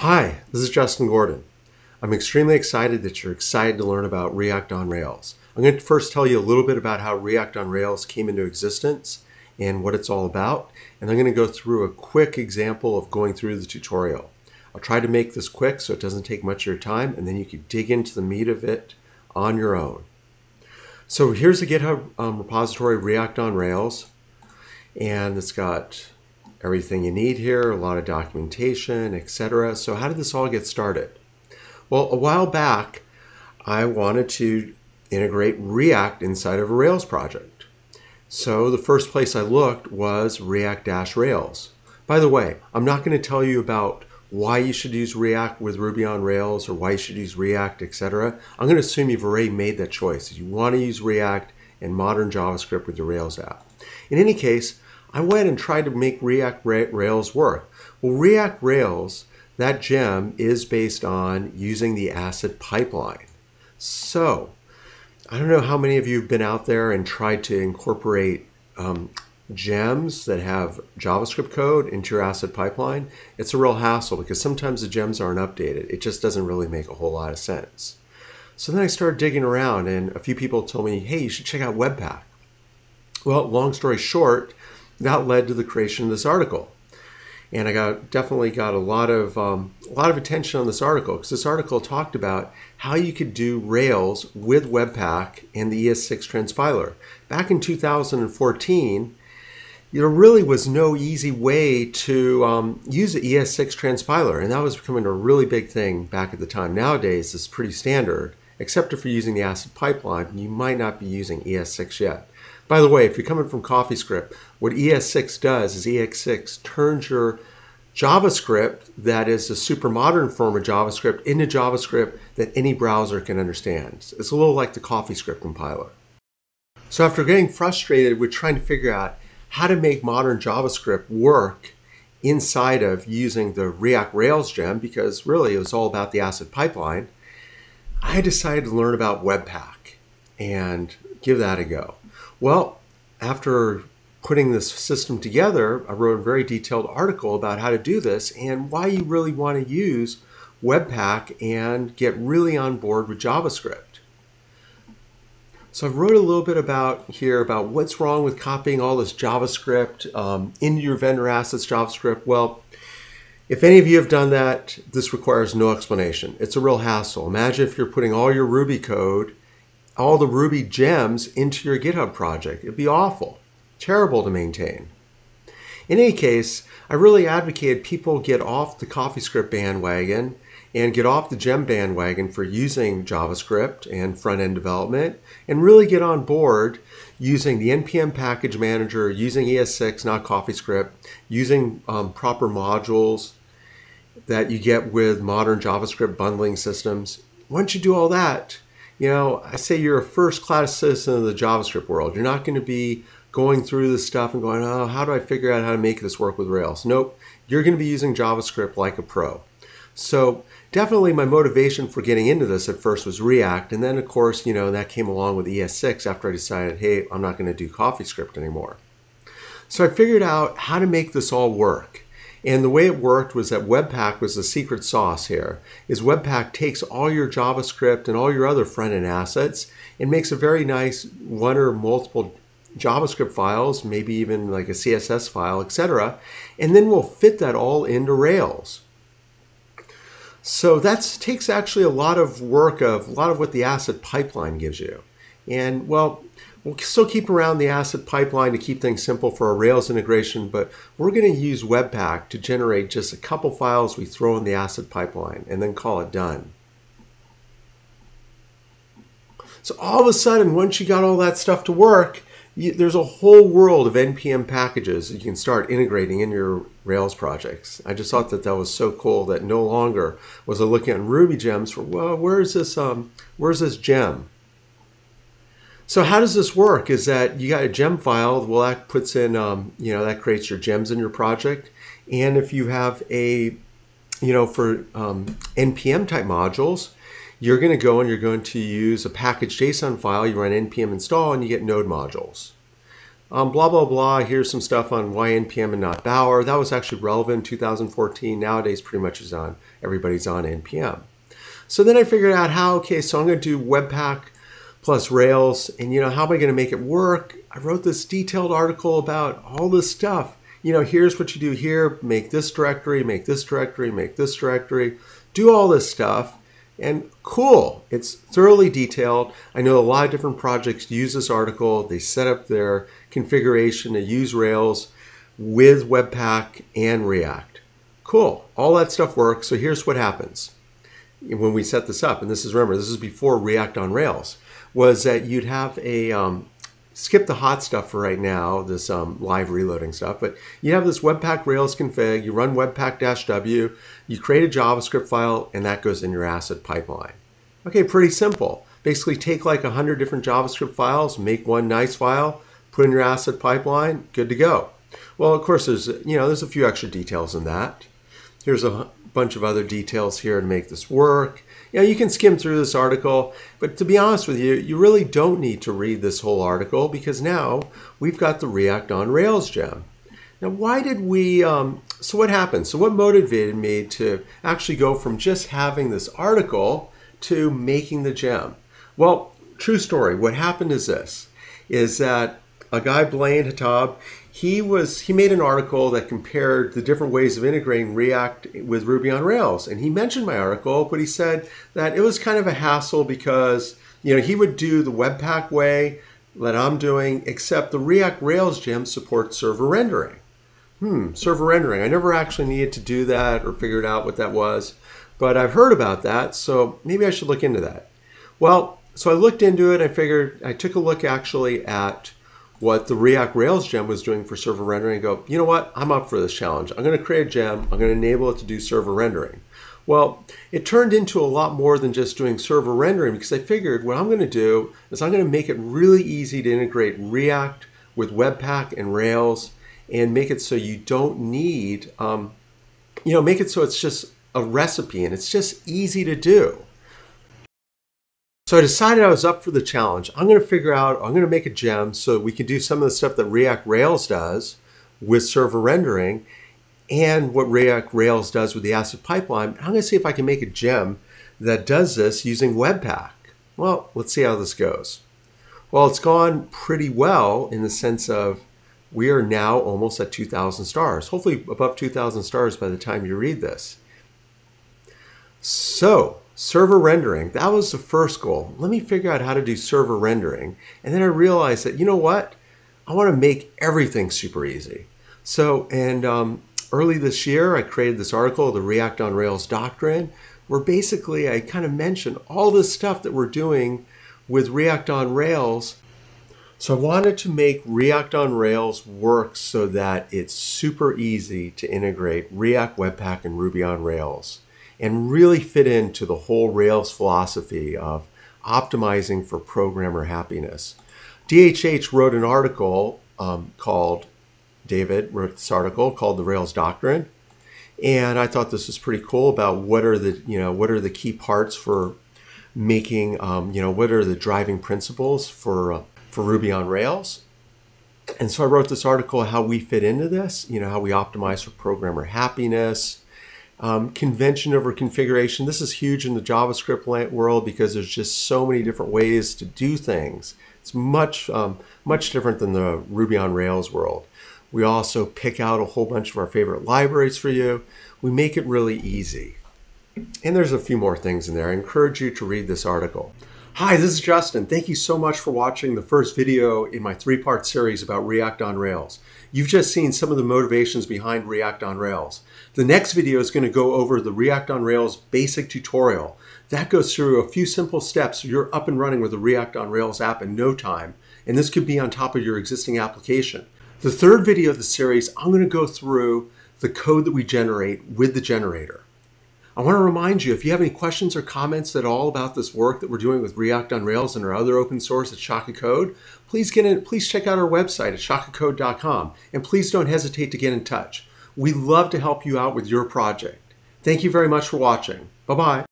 Hi, this is Justin Gordon. I'm extremely excited that you're excited to learn about React on Rails. I'm going to first tell you a little bit about how React on Rails came into existence and what it's all about, and I'm going to go through a quick example of going through the tutorial. I'll try to make this quick so it doesn't take much of your time, and then you can dig into the meat of it on your own. So here's the GitHub um, repository, React on Rails, and it's got everything you need here, a lot of documentation, etc. So how did this all get started? Well, a while back, I wanted to integrate React inside of a Rails project. So the first place I looked was React-Rails. By the way, I'm not going to tell you about why you should use React with Ruby on Rails or why you should use React, etc. I'm going to assume you've already made that choice. You want to use React and modern JavaScript with your Rails app. In any case, I went and tried to make React Rails work. Well, React Rails, that gem is based on using the asset pipeline. So, I don't know how many of you have been out there and tried to incorporate um, gems that have JavaScript code into your asset pipeline. It's a real hassle because sometimes the gems aren't updated. It just doesn't really make a whole lot of sense. So then I started digging around and a few people told me, hey, you should check out Webpack. Well, long story short, that led to the creation of this article. And I got definitely got a lot of um, a lot of attention on this article because this article talked about how you could do Rails with Webpack and the ES6 transpiler. Back in 2014, there really was no easy way to um, use the ES6 transpiler, and that was becoming a really big thing back at the time. Nowadays, it's pretty standard, except if you're using the asset pipeline, you might not be using ES6 yet. By the way, if you're coming from CoffeeScript, what ES6 does is ES6 turns your JavaScript that is a super modern form of JavaScript into JavaScript that any browser can understand. It's a little like the CoffeeScript compiler. So after getting frustrated with trying to figure out how to make modern JavaScript work inside of using the React Rails gem, because really it was all about the ACID pipeline, I decided to learn about Webpack and give that a go. Well, after putting this system together, I wrote a very detailed article about how to do this and why you really want to use Webpack and get really on board with JavaScript. So I wrote a little bit about here about what's wrong with copying all this JavaScript um, into your vendor assets JavaScript. Well, if any of you have done that, this requires no explanation. It's a real hassle. Imagine if you're putting all your Ruby code all the Ruby gems into your GitHub project. It'd be awful, terrible to maintain. In any case, I really advocate people get off the CoffeeScript bandwagon and get off the gem bandwagon for using JavaScript and front-end development and really get on board using the NPM package manager, using ES6, not CoffeeScript, using um, proper modules that you get with modern JavaScript bundling systems. Once you do all that, you know, I say you're a first class citizen of the JavaScript world. You're not going to be going through this stuff and going, oh, how do I figure out how to make this work with Rails? Nope, you're going to be using JavaScript like a pro. So definitely my motivation for getting into this at first was React. And then of course, you know, that came along with ES6 after I decided, hey, I'm not going to do CoffeeScript anymore. So I figured out how to make this all work. And the way it worked was that Webpack was the secret sauce here. Is Webpack takes all your JavaScript and all your other front-end assets and makes a very nice one or multiple JavaScript files, maybe even like a CSS file, etc. And then we'll fit that all into Rails. So that takes actually a lot of work of a lot of what the asset pipeline gives you. And well, We'll still keep around the asset pipeline to keep things simple for our Rails integration, but we're going to use Webpack to generate just a couple files we throw in the asset pipeline and then call it done. So all of a sudden, once you got all that stuff to work, you, there's a whole world of NPM packages you can start integrating in your Rails projects. I just thought that that was so cool that no longer was I looking at Ruby gems for, well, where's this, um, where's this gem? So how does this work? Is that you got a gem file? Well, that puts in, um, you know, that creates your gems in your project. And if you have a, you know, for um, npm type modules, you're going to go and you're going to use a package JSON file. You run npm install and you get node modules. Um, blah, blah, blah. Here's some stuff on why NPM and not Bower. That was actually relevant in 2014. Nowadays, pretty much is on, everybody's on NPM. So then I figured out how, okay, so I'm going to do Webpack plus Rails, and you know, how am I going to make it work? I wrote this detailed article about all this stuff. You know, here's what you do here, make this directory, make this directory, make this directory, do all this stuff. And cool, it's thoroughly detailed. I know a lot of different projects use this article. They set up their configuration to use Rails with Webpack and React. Cool, all that stuff works. So here's what happens when we set this up. And this is, remember, this is before React on Rails, was that you'd have a, um, skip the hot stuff for right now, this um, live reloading stuff, but you have this Webpack Rails config, you run webpack-w, you create a JavaScript file, and that goes in your asset pipeline. Okay, pretty simple. Basically take like 100 different JavaScript files, make one nice file, put in your asset pipeline, good to go. Well, of course, there's, you know, there's a few extra details in that. Here's a bunch of other details here to make this work. You know, you can skim through this article, but to be honest with you, you really don't need to read this whole article because now we've got the React on Rails gem. Now, why did we, um, so what happened? So what motivated me to actually go from just having this article to making the gem? Well, true story, what happened is this, is that a guy, Blaine Hatab, he was he made an article that compared the different ways of integrating React with Ruby on Rails, and he mentioned my article, but he said that it was kind of a hassle because you know he would do the Webpack way that I'm doing, except the React Rails gem supports server rendering. Hmm, server rendering. I never actually needed to do that or figured out what that was, but I've heard about that, so maybe I should look into that. Well, so I looked into it. I figured I took a look actually at what the React Rails gem was doing for server rendering and go, you know what, I'm up for this challenge. I'm going to create a gem. I'm going to enable it to do server rendering. Well, it turned into a lot more than just doing server rendering because I figured what I'm going to do is I'm going to make it really easy to integrate React with Webpack and Rails and make it so you don't need, um, you know, make it so it's just a recipe and it's just easy to do. So I decided I was up for the challenge. I'm going to figure out, I'm going to make a gem so we can do some of the stuff that React Rails does with server rendering and what React Rails does with the asset pipeline. I'm going to see if I can make a gem that does this using Webpack. Well, let's see how this goes. Well, it's gone pretty well in the sense of we are now almost at 2,000 stars, hopefully above 2,000 stars by the time you read this. So server rendering, that was the first goal. Let me figure out how to do server rendering. And then I realized that, you know what? I want to make everything super easy. So, and um, early this year, I created this article, the React on Rails Doctrine, where basically I kind of mentioned all this stuff that we're doing with React on Rails. So I wanted to make React on Rails work so that it's super easy to integrate React Webpack and Ruby on Rails and really fit into the whole Rails philosophy of optimizing for programmer happiness. DHH wrote an article um, called, David wrote this article called The Rails Doctrine. And I thought this was pretty cool about what are the, you know, what are the key parts for making, um, you know, what are the driving principles for, uh, for Ruby on Rails. And so I wrote this article, how we fit into this, you know, how we optimize for programmer happiness, um, convention over configuration. This is huge in the JavaScript world because there's just so many different ways to do things. It's much, um, much different than the Ruby on Rails world. We also pick out a whole bunch of our favorite libraries for you. We make it really easy. And there's a few more things in there. I encourage you to read this article. Hi, this is Justin. Thank you so much for watching the first video in my three-part series about React on Rails. You've just seen some of the motivations behind React on Rails. The next video is going to go over the React on Rails basic tutorial. That goes through a few simple steps. You're up and running with the React on Rails app in no time, and this could be on top of your existing application. The third video of the series, I'm going to go through the code that we generate with the generator. I want to remind you, if you have any questions or comments at all about this work that we're doing with React on Rails and our other open source at ShakaCode, please get in, please check out our website at shakacode.com and please don't hesitate to get in touch. We love to help you out with your project. Thank you very much for watching. Bye-bye.